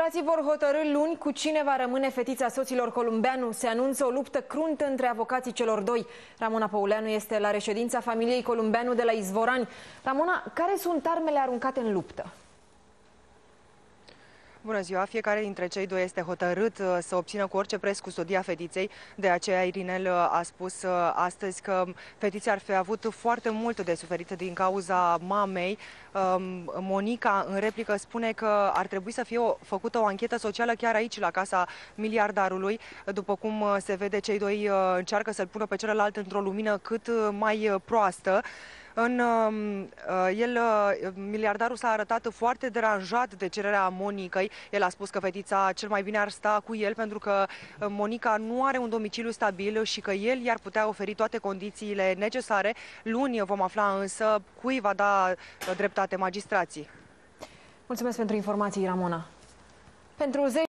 Frații vor hotărâ luni cu cine va rămâne fetița soților Columbeanu. Se anunță o luptă cruntă între avocații celor doi. Ramona Pauleanu este la reședința familiei Columbeanu de la Izvorani. Ramona, care sunt armele aruncate în luptă? Bună ziua! Fiecare dintre cei doi este hotărât uh, să obțină cu orice preț custodia fetiței. De aceea Irinel uh, a spus uh, astăzi că fetița ar fi avut foarte mult de suferit din cauza mamei. Um, Monica, în replică, spune că ar trebui să fie o, făcută o anchetă socială chiar aici, la casa miliardarului. După cum se vede, cei doi încearcă să-l pună pe celălalt într-o lumină cât mai proastă. În, um, uh, el, uh, miliardarul s-a arătat foarte deranjat de cererea Monicăi. El a spus că fetița cel mai bine ar sta cu el pentru că uh, Monica nu are un domiciliu stabil și că el i-ar putea oferi toate condițiile necesare. Luni vom afla însă cui va da dreptate magistrații. Mulțumesc pentru informații, Ramona. Pentru